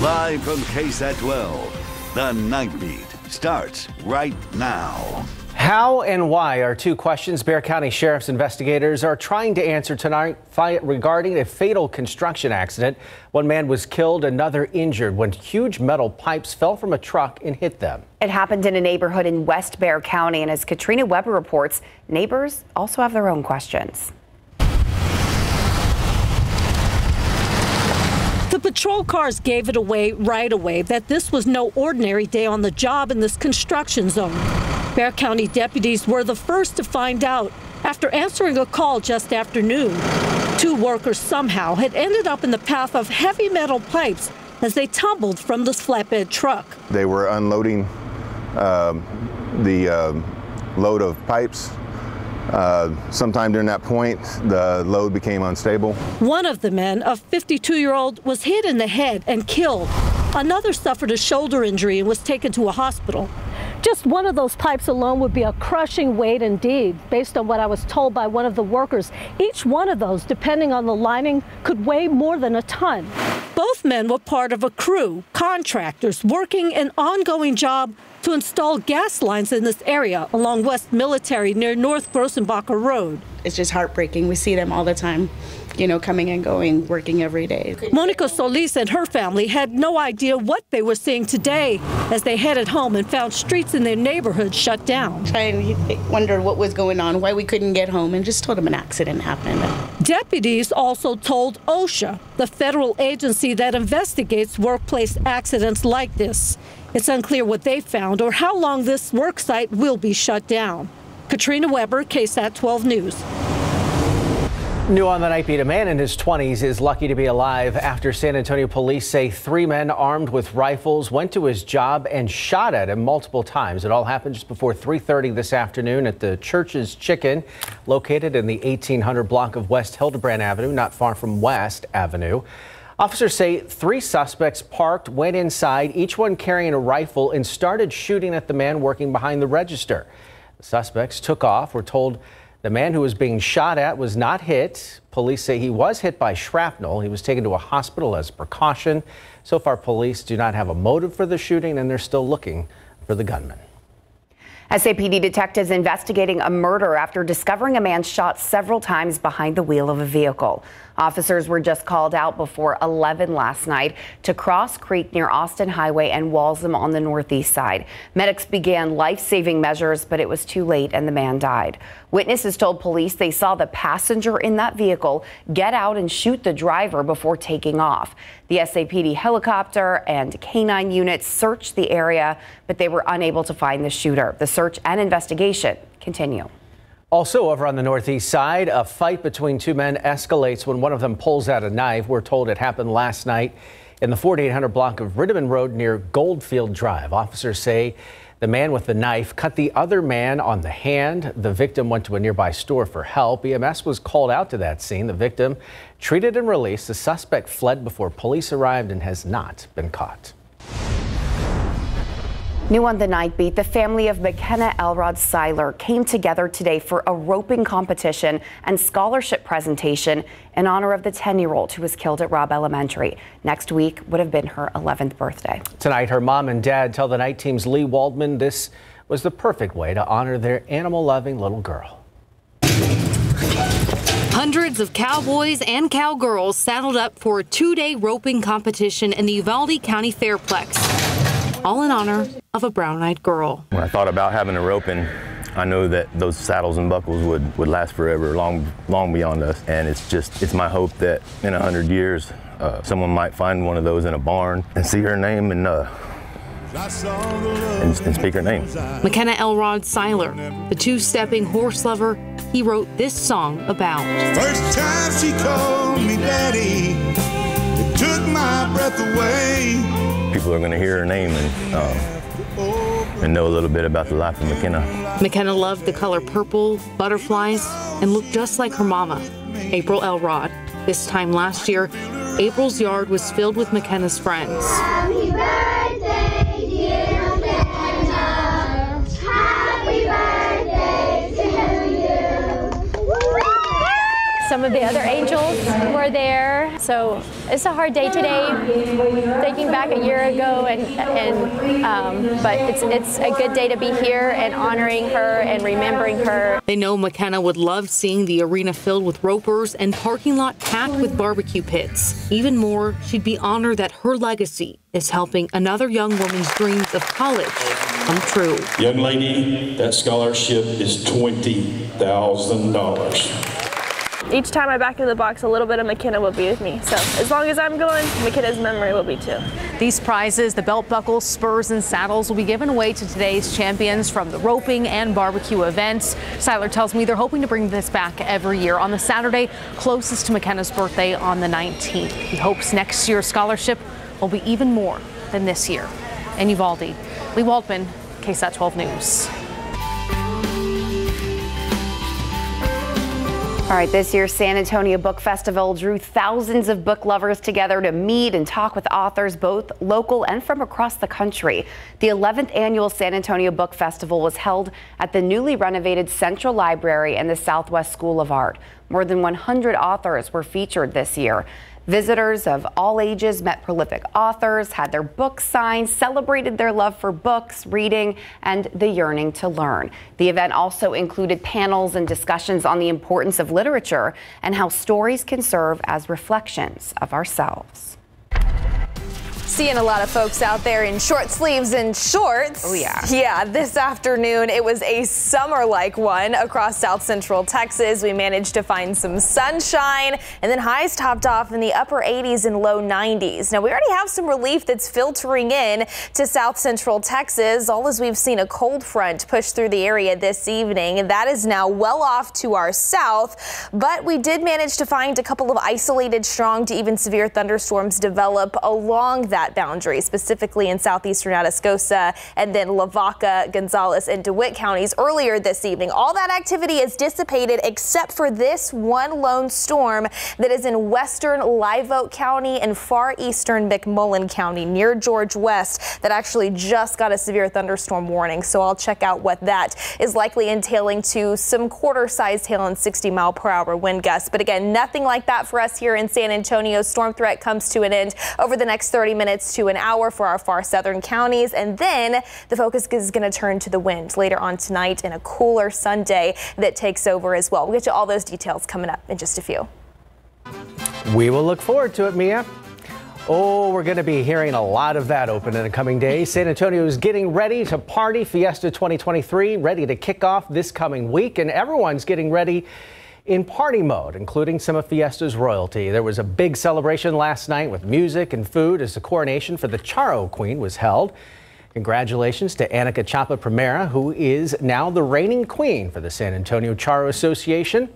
Live from KSAT 12, the Night Beat starts right now. How and why are two questions Bexar County Sheriff's investigators are trying to answer tonight regarding a fatal construction accident. One man was killed, another injured when huge metal pipes fell from a truck and hit them. It happened in a neighborhood in West Bexar County, and as Katrina Webber reports, neighbors also have their own questions. Patrol cars gave it away right away that this was no ordinary day on the job in this construction zone. Bexar County deputies were the first to find out after answering a call just after noon. Two workers somehow had ended up in the path of heavy metal pipes as they tumbled from this flatbed truck. They were unloading uh, the uh, load of pipes uh, sometime during that point, the load became unstable. One of the men, a 52 year old, was hit in the head and killed. Another suffered a shoulder injury and was taken to a hospital. Just one of those pipes alone would be a crushing weight indeed, based on what I was told by one of the workers. Each one of those, depending on the lining, could weigh more than a ton. Both men were part of a crew, contractors, working an ongoing job to install gas lines in this area along West Military near North Grosenbacher Road. It's just heartbreaking. We see them all the time you know, coming and going, working every day. Monica Solis and her family had no idea what they were seeing today as they headed home and found streets in their neighborhood shut down. Trying wondered what was going on, why we couldn't get home, and just told them an accident happened. Deputies also told OSHA, the federal agency that investigates workplace accidents like this. It's unclear what they found or how long this work site will be shut down. Katrina Webber, KSAT 12 News. New on the night beat, a man in his 20s is lucky to be alive after San Antonio police say three men armed with rifles went to his job and shot at him multiple times. It all happened just before 3.30 this afternoon at the Church's Chicken, located in the 1800 block of West Hildebrand Avenue, not far from West Avenue. Officers say three suspects parked, went inside, each one carrying a rifle, and started shooting at the man working behind the register. The suspects took off, were told the man who was being shot at was not hit. Police say he was hit by shrapnel. He was taken to a hospital as precaution. So far, police do not have a motive for the shooting, and they're still looking for the gunman. SAPD detectives investigating a murder after discovering a man shot several times behind the wheel of a vehicle. Officers were just called out before 11 last night to Cross Creek near Austin Highway and Walzem on the northeast side. Medics began life-saving measures, but it was too late and the man died. Witnesses told police they saw the passenger in that vehicle get out and shoot the driver before taking off. The SAPD helicopter and canine units searched the area, but they were unable to find the shooter. The search and investigation continue. Also over on the northeast side, a fight between two men escalates when one of them pulls out a knife. We're told it happened last night in the 4800 block of Rittiman Road near Goldfield Drive. Officers say the man with the knife cut the other man on the hand. The victim went to a nearby store for help. EMS was called out to that scene. The victim treated and released. The suspect fled before police arrived and has not been caught. New on the night beat, the family of Makenna Elrod Seiler came together today for a roping competition and scholarship presentation in honor of the 10 year old who was killed at Robb Elementary. Next week would have been her 11th birthday. Tonight, her mom and dad tell the night team's Leigh Waldman this was the perfect way to honor their animal loving little girl. Hundreds of cowboys and cowgirls saddled up for a two day roping competition in the Uvalde County Fairplex all in honor of a brown-eyed girl. When I thought about having a roping, I know that those saddles and buckles would, would last forever, long, long beyond us. And it's just, it's my hope that in a hundred years, uh, someone might find one of those in a barn and see her name and, uh, and, and speak her name. Makenna Elrod Seiler, the two-stepping horse lover he wrote this song about. First time she called me daddy, it took my breath away people are going to hear her name and, uh, and know a little bit about the life of Makenna. Makenna loved the color purple, butterflies, and looked just like her mama, April Elrod. This time last year, April's yard was filled with Makenna's friends. Of the other angels were there. So it's a hard day today, thinking back a year ago, and, and um, but it's, it's a good day to be here and honoring her and remembering her. They know Makenna would love seeing the arena filled with ropers and parking lot packed with barbecue pits. Even more, she'd be honored that her legacy is helping another young woman's dreams of college come true. Young lady, that scholarship is $20,000 each time I back into the box, a little bit of Makenna will be with me. So as long as I'm going, Makenna's memory will be too. These prizes, the belt buckles, spurs, and saddles, will be given away to today's champions from the roping and barbecue events. Seiler tells me they're hoping to bring this back every year on the Saturday closest to Makenna's birthday on the 19th. He hopes next year's scholarship will be even more than this year. In Uvalde, Leigh Waldman, KSAT 12 News. All right, this year's San Antonio Book Festival drew thousands of book lovers together to meet and talk with authors both local and from across the country. The 11th annual San Antonio Book Festival was held at the newly renovated Central Library and the Southwest School of Art. More than 100 authors were featured this year. Visitors of all ages met prolific authors, had their books signed, celebrated their love for books, reading, and the yearning to learn. The event also included panels and discussions on the importance of literature and how stories can serve as reflections of ourselves. Seeing a lot of folks out there in short sleeves and shorts. Oh, yeah. Yeah, this afternoon it was a summer like one across south central Texas. We managed to find some sunshine and then highs topped off in the upper 80s and low 90s. Now, we already have some relief that's filtering in to south central Texas, all as we've seen a cold front push through the area this evening. That is now well off to our south, but we did manage to find a couple of isolated strong to even severe thunderstorms develop along that that boundary, specifically in southeastern Atascosa and then Lavaca, Gonzales, and DeWitt counties earlier this evening. All that activity is dissipated except for this one lone storm that is in western Live Oak County and far eastern McMullen County near George West that actually just got a severe thunderstorm warning. So I'll check out what that is likely entailing to some quarter sized hail and 60 mile per hour wind gusts. But again, nothing like that for us here in San Antonio. Storm threat comes to an end over the next 30 minutes minutes to an hour for our far southern counties. And then the focus is going to turn to the wind later on tonight and a cooler Sunday that takes over as well. We'll get to all those details coming up in just a few. We will look forward to it, Mia. Oh, we're going to be hearing a lot of that open in the coming days. San Antonio is getting ready to party Fiesta 2023, ready to kick off this coming week, and everyone's getting ready in party mode, including some of Fiesta's royalty. There was a big celebration last night with music and food as the coronation for the Charro Queen was held. Congratulations to Annika Chapa Primera, who is now the reigning queen for the San Antonio Charro Association.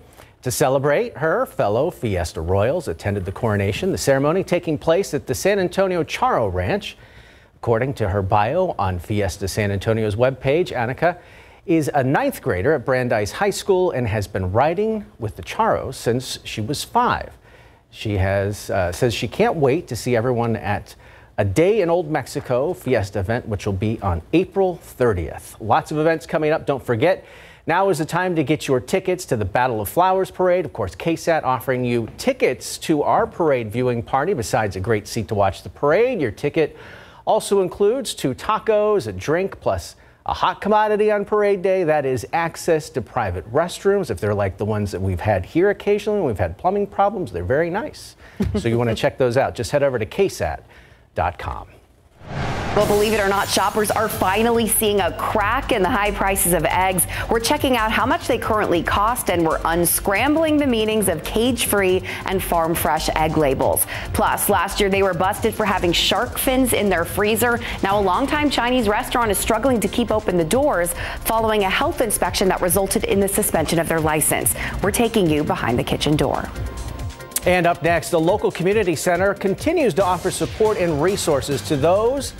To celebrate, her fellow Fiesta Royals attended the coronation, the ceremony taking place at the San Antonio Charro Ranch. According to her bio on Fiesta San Antonio's webpage, Annika is a ninth grader at Brandeis High School and has been riding with the Charros since she was five. She has uh, says she can't wait to see everyone at a Day in Old Mexico Fiesta event, which will be on April 30th. Lots of events coming up. Don't forget, now is the time to get your tickets to the Battle of Flowers parade. Of course, KSAT offering you tickets to our parade viewing party. Besides a great seat to watch the parade, your ticket also includes two tacos, a drink, plus a hot commodity on parade day, that is access to private restrooms. If they're like the ones that we've had here occasionally, we've had plumbing problems, they're very nice. so you want to check those out. Just head over to ksat.com. Well, believe it or not, shoppers are finally seeing a crack in the high prices of eggs. We're checking out how much they currently cost and we're unscrambling the meanings of cage-free and farm-fresh egg labels. Plus, last year they were busted for having shark fins in their freezer. Now, a longtime Chinese restaurant is struggling to keep open the doors following a health inspection that resulted in the suspension of their license. We're taking you behind the kitchen door. And up next, the local community center continues to offer support and resources to those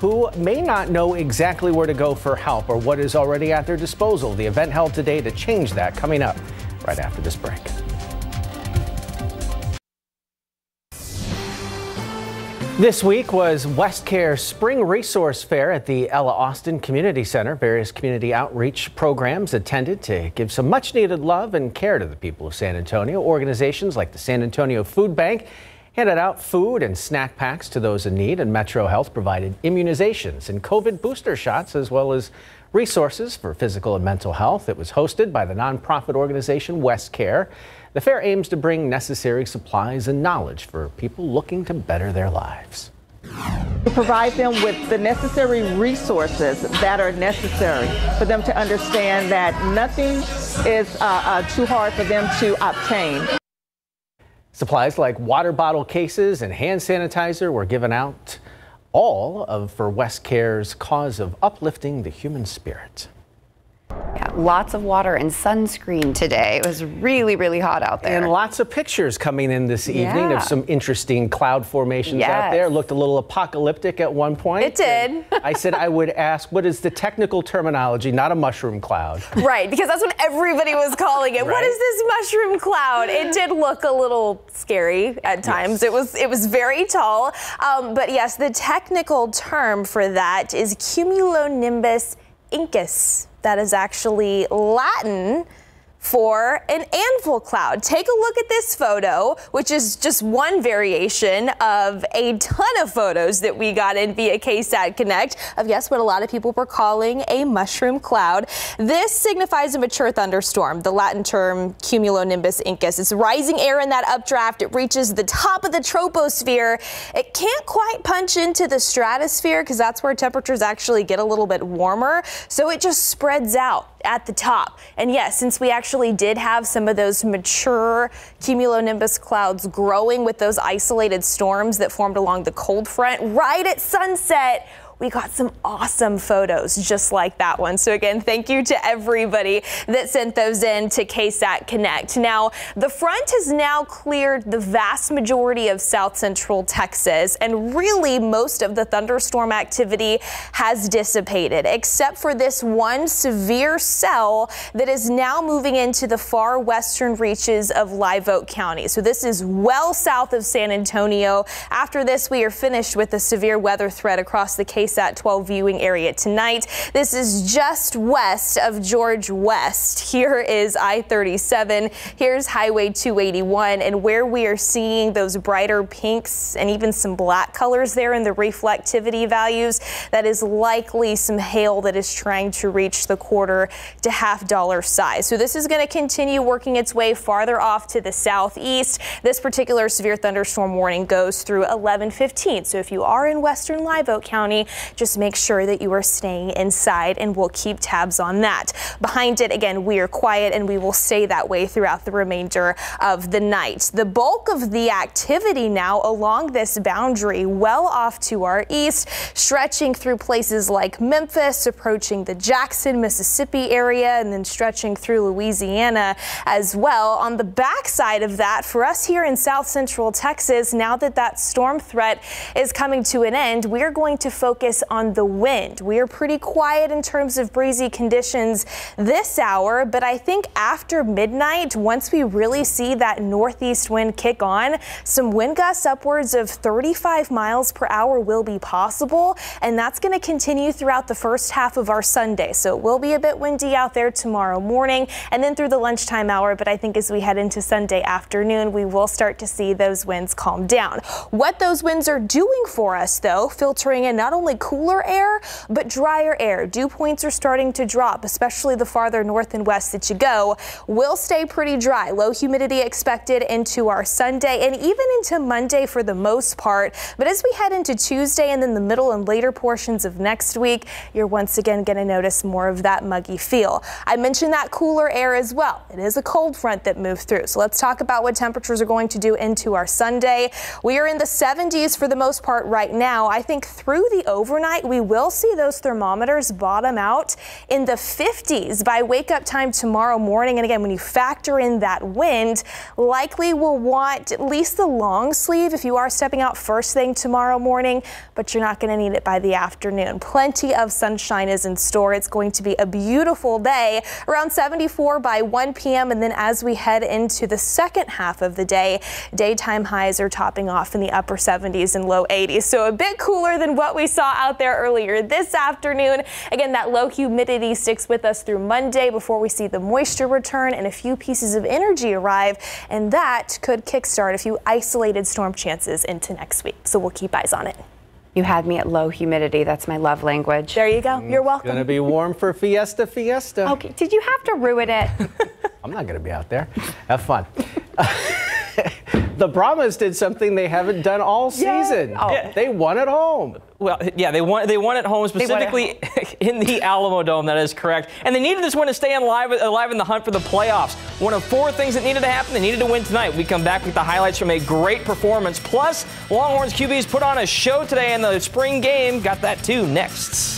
who may not know exactly where to go for help or what is already at their disposal. The event held today to change that coming up right after this break. This week was WestCare Spring Resource Fair at the Ella Austin Community Center. Various community outreach programs attended to give some much needed love and care to the people of San Antonio. Organizations like the San Antonio Food Bank handed out food and snack packs to those in need, and Metro Health provided immunizations and COVID booster shots, as well as resources for physical and mental health. It was hosted by the nonprofit organization WestCare. The fair aims to bring necessary supplies and knowledge for people looking to better their lives. To provide them with the necessary resources that are necessary for them to understand that nothing is uh, uh, too hard for them to obtain. Supplies like water bottle cases and hand sanitizer were given out, all of for WestCare's cause of uplifting the human spirit. Yeah, lots of water and sunscreen today. It was really, really hot out there. And lots of pictures coming in this evening Yeah. of some interesting cloud formations out there. Looked a little apocalyptic at one point. It did. I said I would ask, what is the technical terminology, not a mushroom cloud? Right, because that's what everybody was calling it. What Right. is this mushroom cloud? It did look a little scary at times. It was it was very tall, um, but yes, the technical term for that is cumulonimbus incus. That is actually Latin for an anvil cloud. Take a look at this photo, which is just one variation of a ton of photos that we got in via KSAT Connect of yes, what a lot of people were calling a mushroom cloud. This signifies a mature thunderstorm, the Latin term cumulonimbus incus. It's rising air in that updraft. It reaches the top of the troposphere. It can't quite punch into the stratosphere because that's where temperatures actually get a little bit warmer. So it just spreads out at the top. And yes, since we actually did have some of those mature cumulonimbus clouds growing with those isolated storms that formed along the cold front right at sunset, we got some awesome photos just like that one. So again, thank you to everybody that sent those in to KSAT Connect. Now, the front has now cleared the vast majority of south central Texas, and really most of the thunderstorm activity has dissipated, except for this one severe cell that is now moving into the far western reaches of Live Oak County. So this is well south of San Antonio. After this, we are finished with the severe weather threat across the KSAT 12 viewing area tonight. This is just west of George West. Here is I-37. Here's Highway 281 and where we are seeing those brighter pinks and even some black colors there in the reflectivity values, that is likely some hail that is trying to reach the quarter to half dollar size. So this is going to continue working its way farther off to the southeast. This particular severe thunderstorm warning goes through 11:15. So if you are in western Live Oak County, just make sure that you are staying inside and we'll keep tabs on that. Behind it, again, we are quiet and we will stay that way throughout the remainder of the night. The bulk of the activity now along this boundary, well off to our east, stretching through places like Memphis, approaching the Jackson, Mississippi area, and then stretching through Louisiana as well. On the backside of that, for us here in south central Texas, now that that storm threat is coming to an end, we're going to focus on the wind. We are pretty quiet in terms of breezy conditions this hour, but I think after midnight, once we really see that northeast wind kick on, some wind gusts upwards of 35 miles per hour will be possible, and that's going to continue throughout the first half of our Sunday. So it will be a bit windy out there tomorrow morning and then through the lunchtime hour, but I think as we head into Sunday afternoon, we will start to see those winds calm down. What those winds are doing for us, though, filtering in not only cooler air, but drier air. Dew points are starting to drop, especially the farther north and west that you go. Will stay pretty dry. Low humidity expected into our Sunday and even into Monday for the most part. But as we head into Tuesday and then the middle and later portions of next week, you're once again going to notice more of that muggy feel. I mentioned that cooler air as well. It is a cold front that moved through. So let's talk about what temperatures are going to do into our Sunday. We are in the 70s for the most part right now. I think through the over overnight, we will see those thermometers bottom out in the 50s by wake up time tomorrow morning. And again, when you factor in that wind, likely will want at least the long sleeve if you are stepping out first thing tomorrow morning, but you're not going to need it by the afternoon. Plenty of sunshine is in store. It's going to be a beautiful day around 74 by 1 p.m. And then as we head into the second half of the day, daytime highs are topping off in the upper 70s and low 80s. So a bit cooler than what we saw out there earlier this afternoon. Again, that low humidity sticks with us through Monday before we see the moisture return and a few pieces of energy arrive. And that could kickstart a few isolated storm chances into next week. So we'll keep eyes on it. You had me at low humidity. That's my love language. There you go. Mm, You're welcome. It's gonna be warm for Fiesta Fiesta. Okay, did you have to ruin it? I'm not gonna be out there. Have fun. the Brahmas did something they haven't done all season. Oh. They won at home. Well, yeah, they won. They won at home, won at specifically in the Alamo Dome. That is correct. And they needed this win to stay alive, alive in the hunt for the playoffs. One of four things that needed to happen. They needed to win tonight. We come back with the highlights from a great performance. Plus, Longhorns QBs put on a show today in the spring game. Got that too. Next.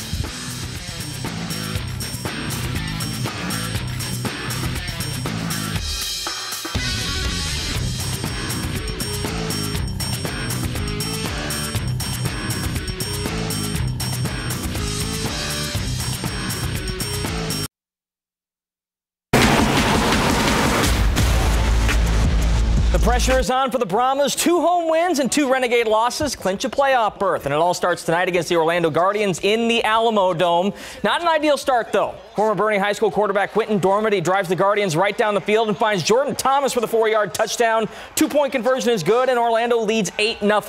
Is on for the Brahmas. Two home wins and two Renegade losses clinch a playoff berth. And it all starts tonight against the Orlando Guardians in the Alamo Dome. Not an ideal start, though. Former Boerne High School quarterback Quinten Dormady drives the Guardians right down the field and finds Jordan Thomas for the four yard touchdown. Two point conversion is good, and Orlando leads 8 0.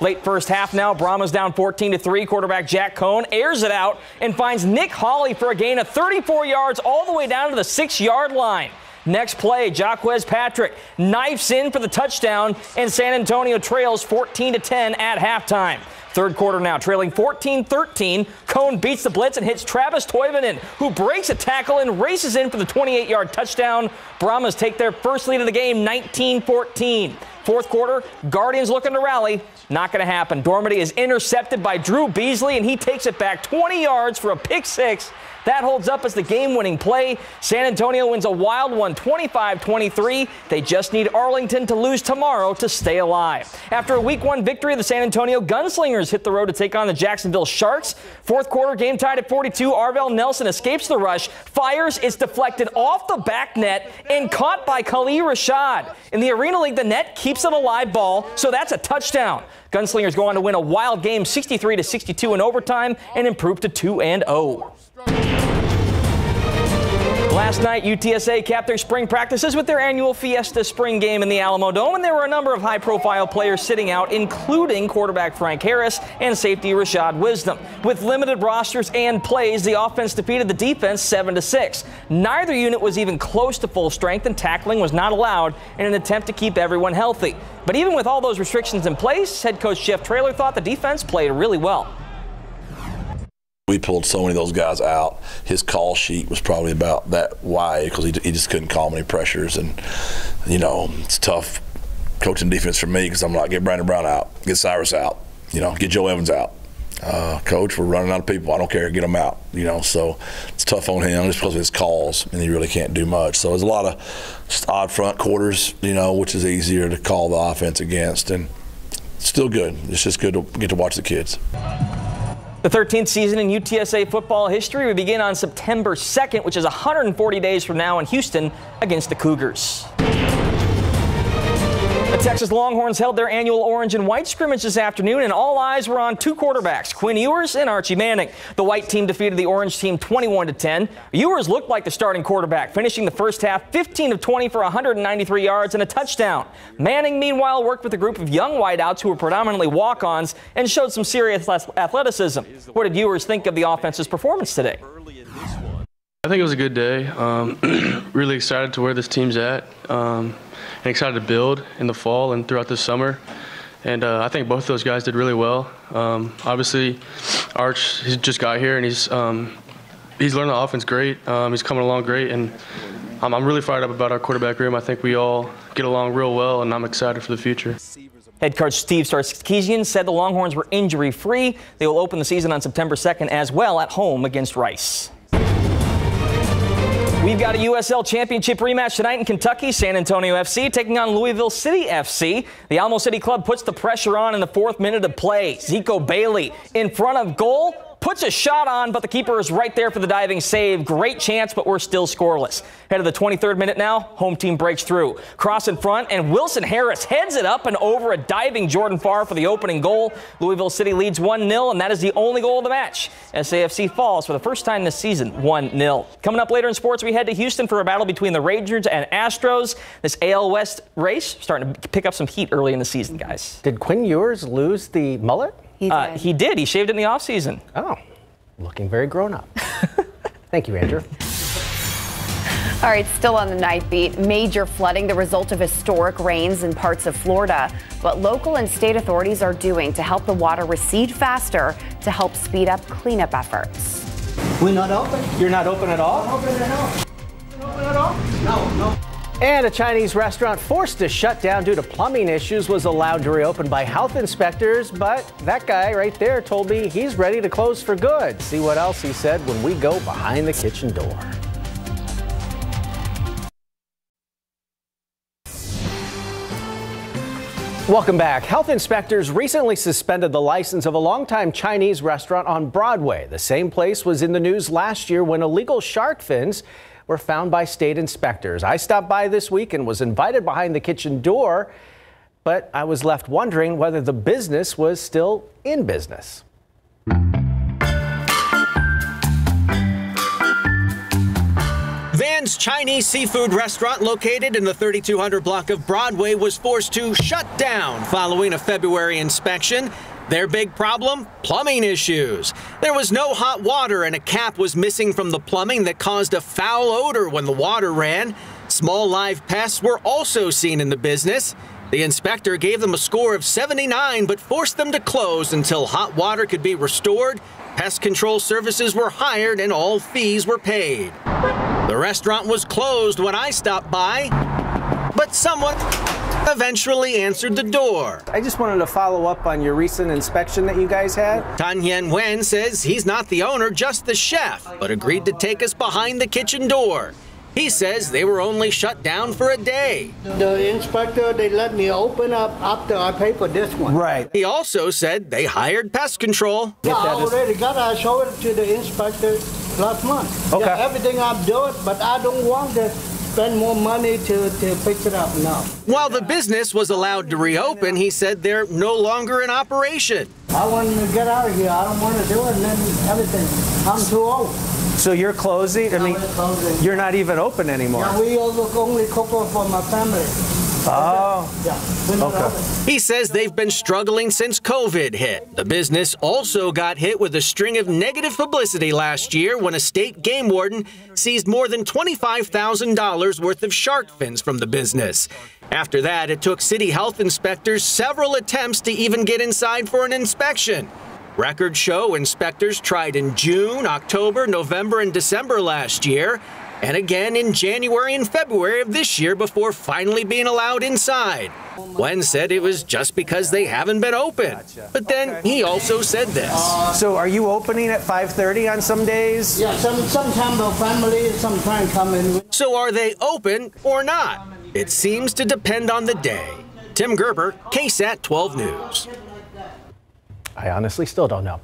Late first half now, Brahmas down 14 to 3. Quarterback Jack Coan airs it out and finds Nick Hawley for a gain of 34 yards all the way down to the six yard line. Next play, Jaquez Patrick knifes in for the touchdown, and San Antonio trails 14 to 10 at halftime. Third quarter now, trailing 14 13. Coan beats the blitz and hits Travis Toivonen, who breaks a tackle and races in for the 28 yard touchdown. Brahmas take their first lead of the game, 19 14. Fourth quarter, Guardians looking to rally. Not going to happen. Dormady is intercepted by Drew Beasley, and he takes it back 20 yards for a pick six. That holds up as the game winning play. San Antonio wins a wild one 25 23. They just need Arlington to lose tomorrow to stay alive. After a week one victory, the San Antonio Gunslingers hit the road to take on the Jacksonville Sharks. Fourth quarter, game tied at 42. Arvell Nelson escapes the rush, fires, is deflected off the back net, and caught by Khalil Rashad. In the Arena League, the net keeps it a live ball, so that's a touchdown. Gunslingers go on to win a wild game 63 to 62 in overtime and improve to 2 and 0. Last night, UTSA capped their spring practices with their annual Fiesta spring game in the Alamo Dome, and there were a number of high profile players sitting out, including quarterback Frank Harris and safety Rashad Wisdom. With limited rosters and plays, the offense defeated the defense 7 6. Neither unit was even close to full strength, and tackling was not allowed in an attempt to keep everyone healthy. But even with all those restrictions in place, head coach Jeff Traylor thought the defense played really well. We pulled so many of those guys out. His call sheet was probably about that wide because he, he just couldn't call many pressures. And, you know, it's tough coaching defense for me because I'm like, get Brandon Brown out, get Cyrus out, you know, get Joe Evans out. Uh, coach, we're running out of people. I don't care. Get them out. You know, so it's tough on him just because of his calls, and he really can't do much. So there's a lot of odd front quarters, you know, which is easier to call the offense against, and still good. It's just good to get to watch the kids. The 13th season in UTSA football history will begin on September 2nd, which is 140 days from now in Houston against the Cougars. Texas Longhorns held their annual orange and white scrimmage this afternoon, and all eyes were on two quarterbacks, Quinn Ewers and Archie Manning. The white team defeated the orange team 21 to 10. Ewers looked like the starting quarterback, finishing the first half 15 of 20 for 193 yards and a touchdown. Manning, meanwhile, worked with a group of young wideouts who were predominantly walk-ons and showed some serious athleticism. What did Ewers think of the offense's performance today? I think it was a good day. Um, really excited to where this team's at. Um, and excited to build in the fall and throughout the summer. And uh, I think both those guys did really well. Um, obviously, Arch he's just got here and he's um, he's learned the offense great. Um, he's coming along great, and I'm, I'm really fired up about our quarterback room. I think we all get along real well, and I'm excited for the future. Head coach Steve Sarkisian said the Longhorns were injury free. They will open the season on September 2nd as well at home against Rice. We've got a USL Championship rematch tonight in Kentucky. San Antonio FC taking on Louisville City FC. The Alamo City Club puts the pressure on in the fourth minute of play. Zico Bailey in front of goal puts a shot on, but the keeper is right there for the diving save. Great chance, but we're still scoreless. Head of the 23rd minute now, home team breaks through. Cross in front, and Wilson Harris heads it up and over a diving Jordan Farr for the opening goal. Louisville City leads 1 0, and that is the only goal of the match. SAFC falls for the first time this season 1 0. Coming up later in sports, we head to Houston for a battle between the Rangers and Astros. This AL West race starting to pick up some heat early in the season, guys. Did Quinn Ewers lose the mullet? He Uh, did. he did. He shaved in the offseason. Oh, looking very grown up. Thank you, Andrew. All right, still on the night beat. Major flooding, the result of historic rains in parts of Florida. What local and state authorities are doing to help the water recede faster to help speed up cleanup efforts. We're not open. You're not open at all? Open at all. Open at all? No, no. And a Chinese restaurant forced to shut down due to plumbing issues was allowed to reopen by health inspectors, but that guy right there told me he's ready to close for good. See what else he said when we go behind the kitchen door. Welcome back. Health inspectors recently suspended the license of a longtime Chinese restaurant on Broadway. The same place was in the news last year when illegal shark fins were found by state inspectors. I stopped by this week and was invited behind the kitchen door, but I was left wondering whether the business was still in business. Van's Chinese seafood restaurant located in the 3200 block of Broadway was forced to shut down following a February inspection. Their big problem? Plumbing issues. There was no hot water and a cap was missing from the plumbing that caused a foul odor when the water ran. Small live pests were also seen in the business. The inspector gave them a score of 79 but forced them to close until hot water could be restored, pest control services were hired, and all fees were paid. The restaurant was closed when I stopped by, but someone eventually answered the door. I just wanted to follow up on your recent inspection that you guys had. Tan Yen Wen says he's not the owner, just the chef, but agreed to take us behind the kitchen door. He says they were only shut down for a day. The inspector, they let me open up after I pay for this one. Right. He also said they hired pest control. Yeah, I already got, I showed it to the inspector last month. Okay. Yeah, everything I'm doing, but I don't want to spend more money to, to fix it up now. While the business was allowed to reopen, he said they're no longer in operation. I want to get out of here. I don't want to do it and then everything. I'm too old. So you're closing? I mean, you're not even open anymore. Yeah, we only cook for my family. Oh. Yeah. we're not open. He says they've been struggling since COVID hit. The business also got hit with a string of negative publicity last year when a state game warden seized more than $25,000 worth of shark fins from the business. After that, it took city health inspectors several attempts to even get inside for an inspection. Records show inspectors tried in June, October, November, and December last year, and again in January and February of this year before finally being allowed inside. Wen said it was just because they haven't been open. But then he also said this. So are you opening at 5:30 on some days? Yeah, some sometimes the family sometimes come in. So are they open or not? It seems to depend on the day. Tim Gerber, KSAT 12 News. I honestly still don't know.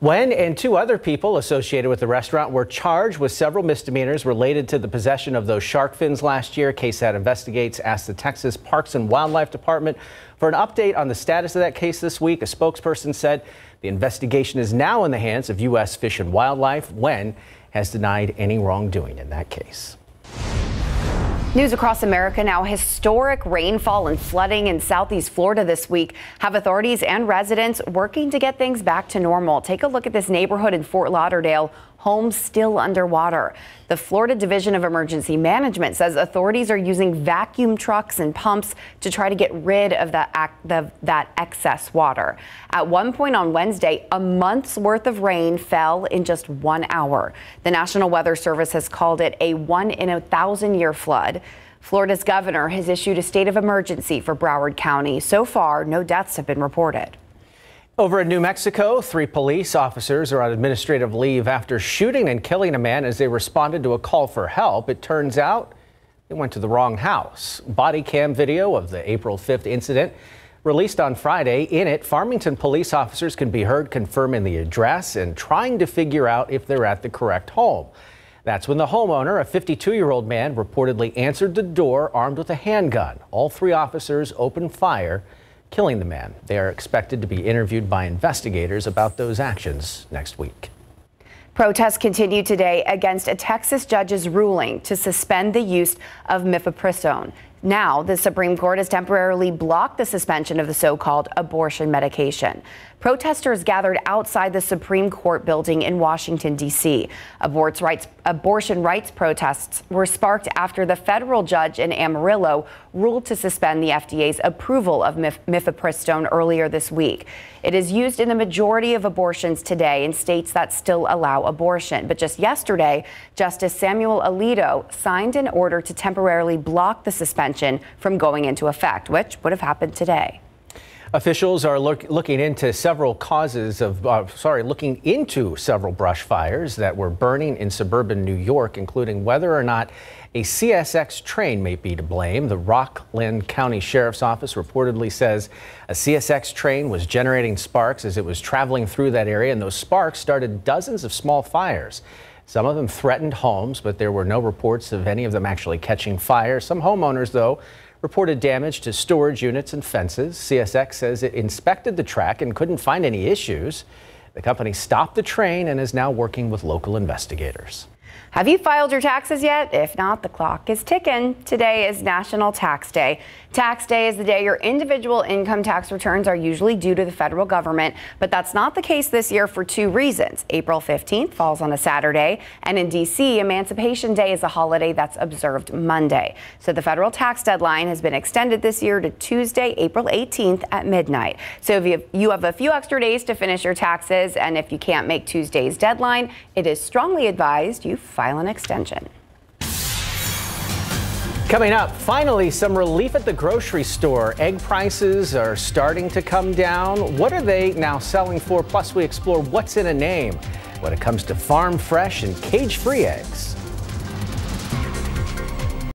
Wen and two other people associated with the restaurant were charged with several misdemeanors related to the possession of those shark fins last year. KSAT Investigates asked the Texas Parks and Wildlife Department for an update on the status of that case this week. A spokesperson said the investigation is now in the hands of U.S. Fish and Wildlife. Wen has denied any wrongdoing in that case. News across America now. Historic rainfall and flooding in southeast Florida this week have authorities and residents working to get things back to normal. Take a look at this neighborhood in Fort Lauderdale. Homes still underwater. The Florida Division of Emergency Management says authorities are using vacuum trucks and pumps to try to get rid of that, the, that excess water. At one point on Wednesday, a month's worth of rain fell in just one hour. The National Weather Service has called it a one in a thousand year flood. Florida's governor has issued a state of emergency for Broward County. So far, no deaths have been reported. Over in New Mexico, three police officers are on administrative leave after shooting and killing a man as they responded to a call for help. It turns out they went to the wrong house. Body cam video of the April 5th incident released on Friday. In it, Farmington police officers can be heard confirming the address and trying to figure out if they're at the correct home. That's when the homeowner, a 52 year old man, reportedly answered the door armed with a handgun. All three officers opened fire, killing the man. They are expected to be interviewed by investigators about those actions next week. Protests continue today against a Texas judge's ruling to suspend the use of mifepristone. Now, the Supreme Court has temporarily blocked the suspension of the so called abortion medication. Protesters gathered outside the Supreme Court building in Washington, D.C. Abortion rights, abortion rights protests were sparked after the federal judge in Amarillo ruled to suspend the FDA's approval of mif- mifepristone earlier this week. It is used in the majority of abortions today in states that still allow abortion. But just yesterday, Justice Samuel Alito signed an order to temporarily block the suspension from going into effect, which would have happened today. Officials are look, looking into several causes of, uh, sorry, looking into several brush fires that were burning in suburban New York, including whether or not a CSX train may be to blame. The Rockland County Sheriff's Office reportedly says a CSX train was generating sparks as it was traveling through that area, and those sparks started dozens of small fires. Some of them threatened homes, but there were no reports of any of them actually catching fire. Some homeowners, though, reported damage to storage units and fences. CSX says it inspected the track and couldn't find any issues. The company stopped the train and is now working with local investigators. Have you filed your taxes yet? If not, the clock is ticking. Today is National Tax Day. Tax Day is the day your individual income tax returns are usually due to the federal government, but that's not the case this year for two reasons. April 15th falls on a Saturday, and in D.C., Emancipation Day is a holiday that's observed Monday. So the federal tax deadline has been extended this year to Tuesday, April 18th at midnight. So if you have, you have a few extra days to finish your taxes, and if you can't make Tuesday's deadline, it is strongly advised you file an extension. Coming up, finally, some relief at the grocery store. Egg prices are starting to come down. What are they now selling for? Plus, we explore what's in a name when it comes to farm fresh and cage free eggs.